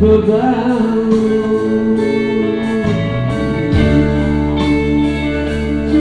go down